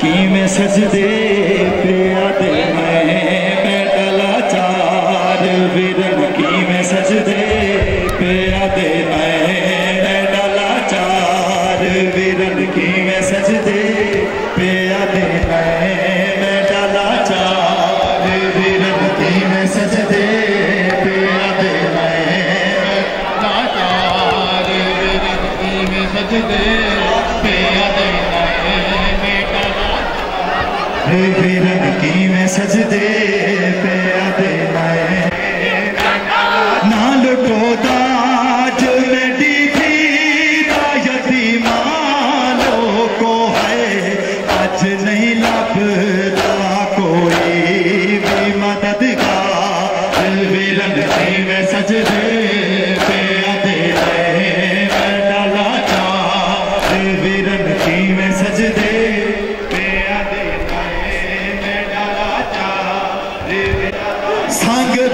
कि मैं सजदे पे आदे मैं मैं डला चार विरन। की मैं सजदे पे आदे मैं मैं डला चार विरन। की मैं सजदे पे आदे मैं मैं डला चार विरन। की मैं सजदे पे आदे मैं लाचार विरन। की में सजदे विरन की मैं सजदे पे मैं नाल आज नहीं लभदा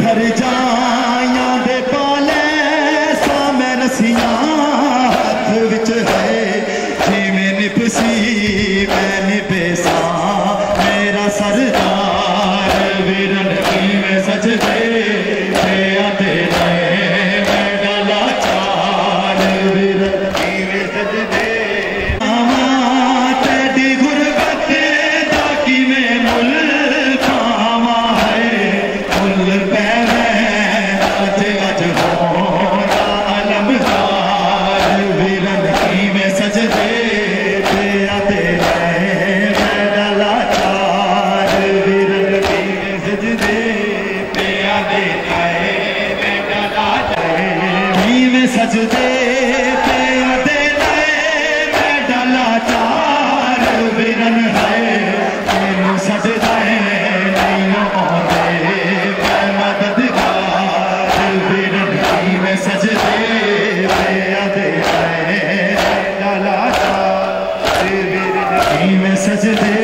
संग भर सजदे पे मैं मददगार सजदे सजदे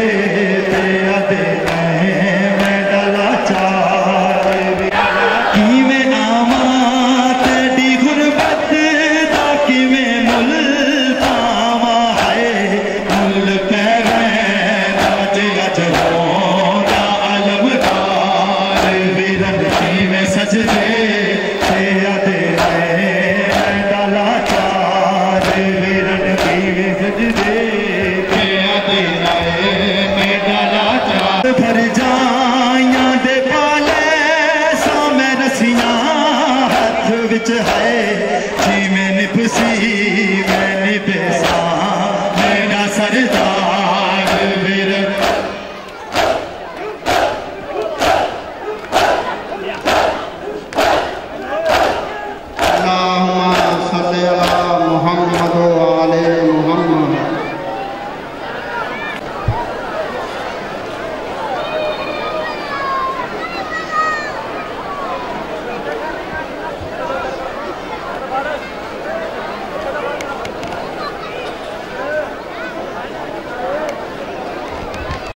ਭਰ ਜਾਈਆਂ ਦੇ ਪਾਲੇ ਸਾਵੇਂ ਰਸੀਆਂ ਹੱਥ ਵਿੱਚ ਹੈ। ਜੀਵੇਂ ਨਿਪਸੀ ਮੈਂ ਨਿਪਸਾ ਮੇਰਾ ਸਰਦਾਰ